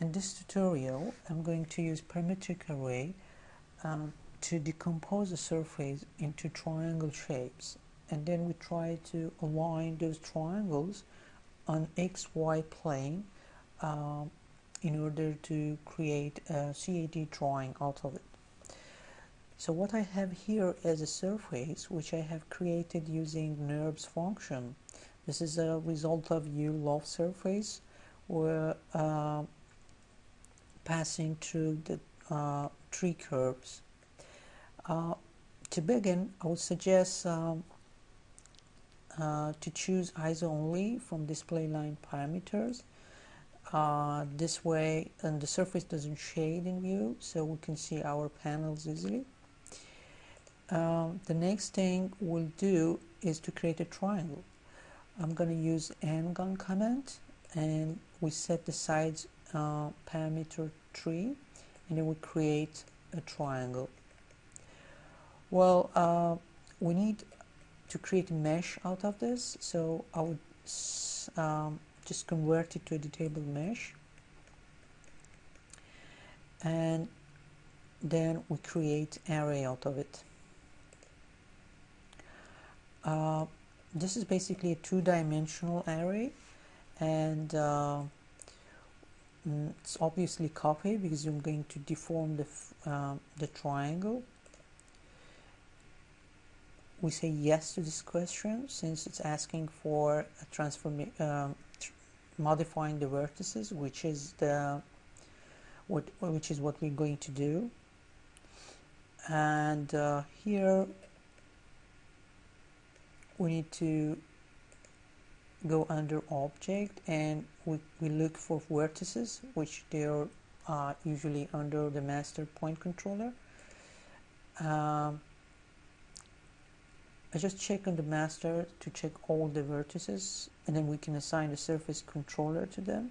in this tutorial I'm going to use parametric array um, to decompose the surface into triangle shapes and then we try to align those triangles on xy plane um, in order to create a CAD drawing out of it. So what I have here is a surface which I have created using NURBS function. This is a result of u-loft surface where uh, passing through the uh, tree curves. Uh, to begin, I would suggest um, uh, to choose ISO only from display line parameters. Uh, this way, and the surface doesn't shade in view, so we can see our panels easily. Um, the next thing we'll do is to create a triangle. I'm going to use ngon command and we set the sides uh, parameter 3 and then we create a triangle. Well, uh, we need to create a mesh out of this, so I would um, just convert it to a editable mesh and then we create array out of it. Uh, this is basically a two-dimensional array and uh, mm, it's obviously copy because I'm going to deform the, uh, the triangle. We say yes to this question since it's asking for a transform um, modifying the vertices which is the what which is what we're going to do. And uh, here we need to go under object and we, we look for vertices which they are uh, usually under the master point controller. Um, I just check on the master to check all the vertices and then we can assign the surface controller to them.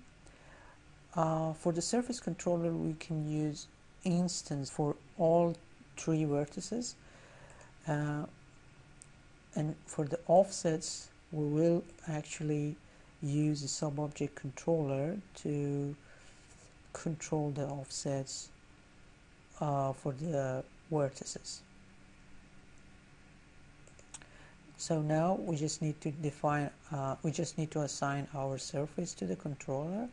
Uh, for the surface controller we can use instance for all three vertices uh, and for the offsets we will actually use the sub-object controller to control the offsets uh, for the vertices. So now we just need to define uh, we just need to assign our surface to the controller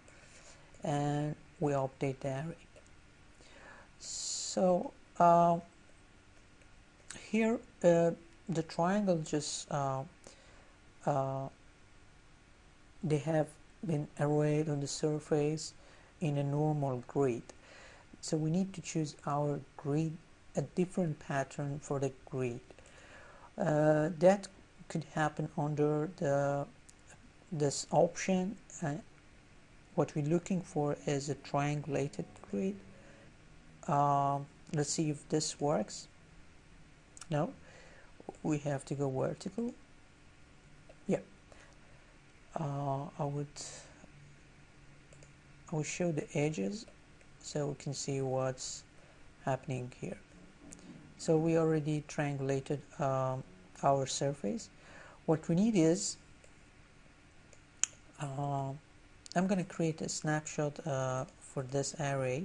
and we update the array. So uh, here uh, the triangle just uh, uh, they have been arrayed on the surface in a normal grid. So we need to choose our grid a different pattern for the grid. Uh, that could happen under the this option and what we're looking for is a triangulated grid. Uh, let's see if this works. No we have to go vertical yeah uh, I would I will show the edges so we can see what's happening here. So we already triangulated um, our surface. What we need is uh, I'm going to create a snapshot uh, for this array.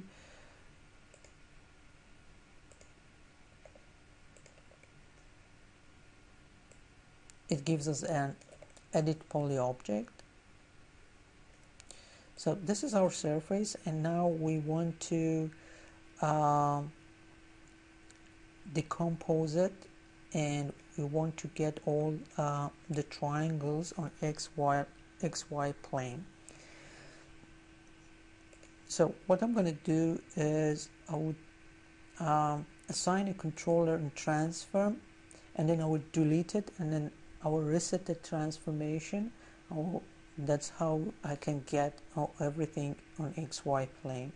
It gives us an edit poly object so this is our surface and now we want to uh, decompose it and we want to get all uh, the triangles on xy xy plane. So what I'm going to do is I would um, assign a controller and transform and then I would delete it and then I will reset the transformation. Will, that's how I can get everything on XY plane.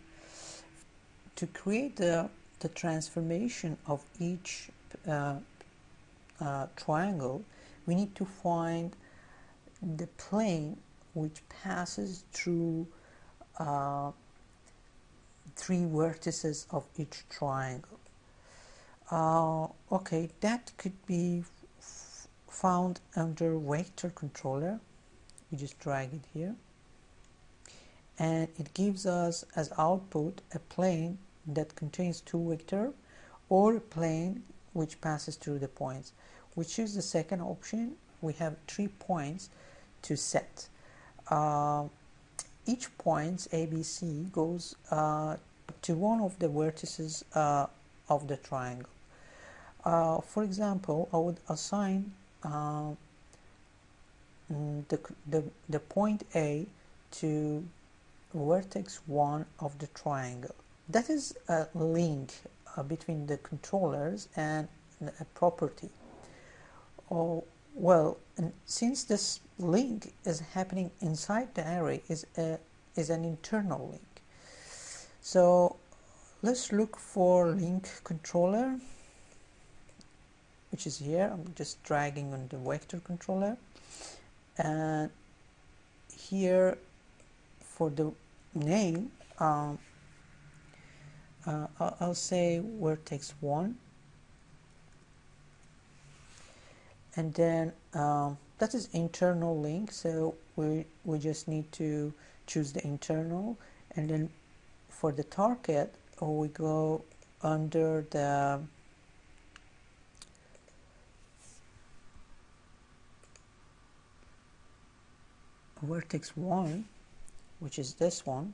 To create the, the transformation of each uh, uh, triangle we need to find the plane which passes through uh, three vertices of each triangle. Uh, okay that could be found under vector controller we just drag it here and it gives us as output a plane that contains two vector or a plane which passes through the points. We choose the second option. We have three points to set. Uh, each point ABC goes uh, to one of the vertices uh, of the triangle. Uh, for example, I would assign uh, the, the, the point A to vertex 1 of the triangle. That is a link uh, between the controllers and a property. Oh, well, since this link is happening inside the array, is a is an internal link. So let's look for link controller, which is here. I'm just dragging on the vector controller, and here for the name. Um, uh, I'll say vertex 1 and then um, that is internal link so we, we just need to choose the internal and then for the target we go under the vertex 1 which is this one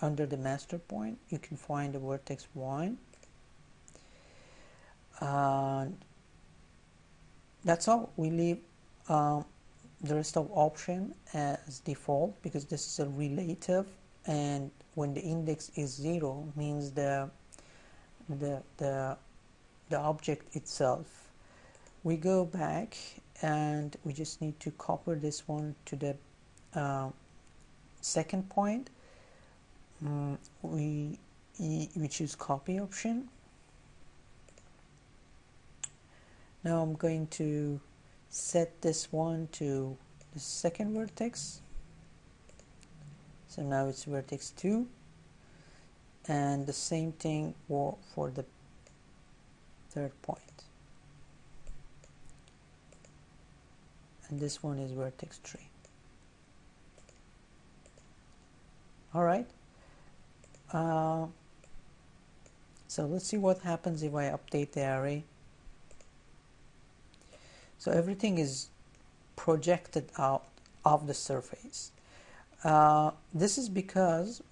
under the master point you can find the vertex 1 and that's all. We leave um, the rest of option as default because this is a relative. And when the index is zero means the the the, the object itself. We go back and we just need to copy this one to the uh, second point. Um, we we choose copy option. Now I'm going to set this one to the second vertex. So now it's vertex 2 and the same thing for, for the third point and this one is vertex 3 all right. Uh, so let's see what happens if I update the array. So everything is projected out of the surface. Uh, this is because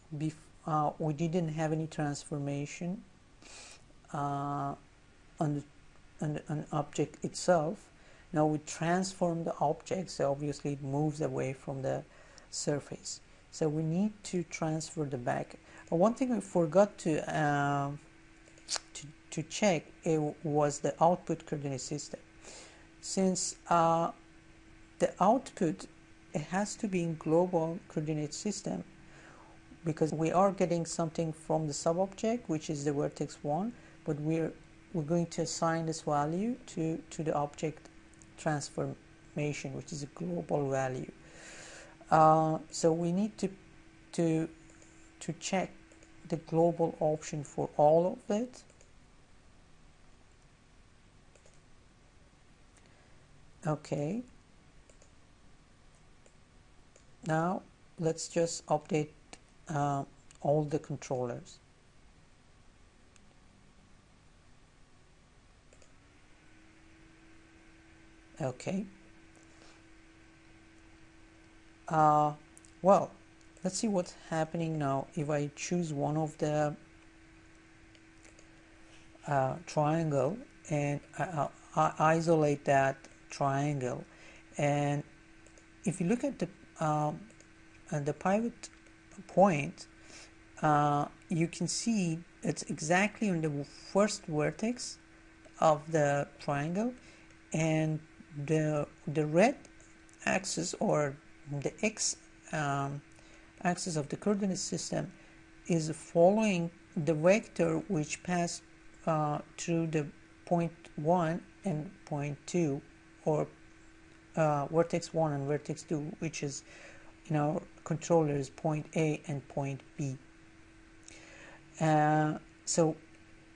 uh, we didn't have any transformation uh, on, the, on, on object itself now we transform the object so obviously it moves away from the surface so we need to transfer the back one thing we forgot to, uh, to, to check it was the output coordinate system. Since uh, the output it has to be in global coordinate system because we are getting something from the sub-object which is the vertex 1 but we're we're going to assign this value to to the object transformation which is a global value. Uh, so we need to to to check the global option for all of it. Okay. Now let's just update uh, all the controllers okay. Uh, well let's see what's happening now. If I choose one of the uh, triangle and I, I isolate that triangle. And if you look at the um, at the pivot point uh, you can see it's exactly on the first vertex of the triangle and the the red axis or the x um, axis of the coordinate system is following the vector which passed uh, through the point 1 and point 2 or uh, vertex 1 and vertex 2 which is in our controllers point A and point B. Uh, so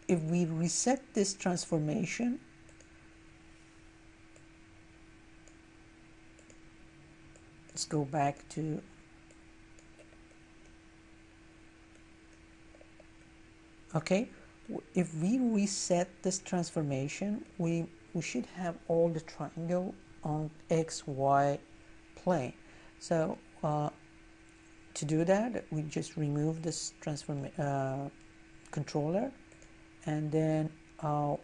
if we reset this transformation let's go back to okay if we reset this transformation we we should have all the triangle on xy plane. So uh, to do that we just remove this transform uh, controller and then uh,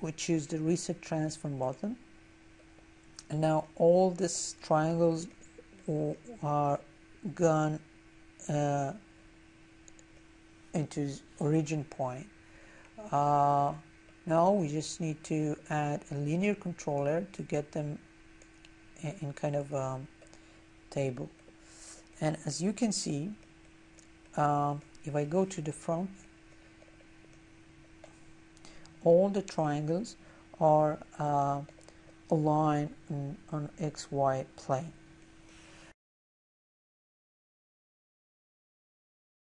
we choose the reset transform button. And now all these triangles are gone uh, into origin point. Uh, now we just need to add a linear controller to get them in kind of um, table. And as you can see um, if I go to the front all the triangles are uh, aligned on XY plane